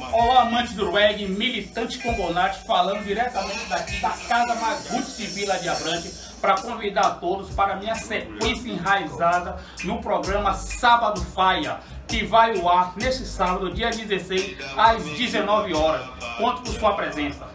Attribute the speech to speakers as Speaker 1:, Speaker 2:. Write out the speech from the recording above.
Speaker 1: Olá, amante do reggae, militante combonate, falando diretamente daqui da Casa Maguti de Vila de Abrante, para convidar todos para minha sequência enraizada no programa Sábado Faia, que vai ao ar neste sábado, dia 16, às 19 horas. Conto com sua presença.